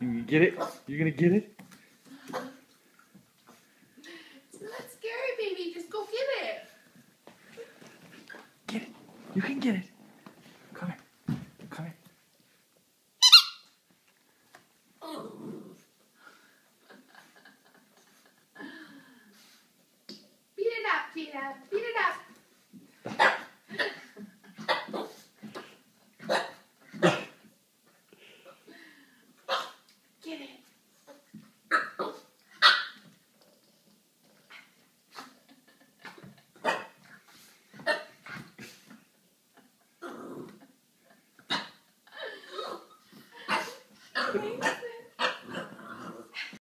You gonna get it? You gonna get it? It's not scary, baby. Just go get it. Get it. You can get it. Come here. Come here. Beat it up, Gina. Beat it up. amazing.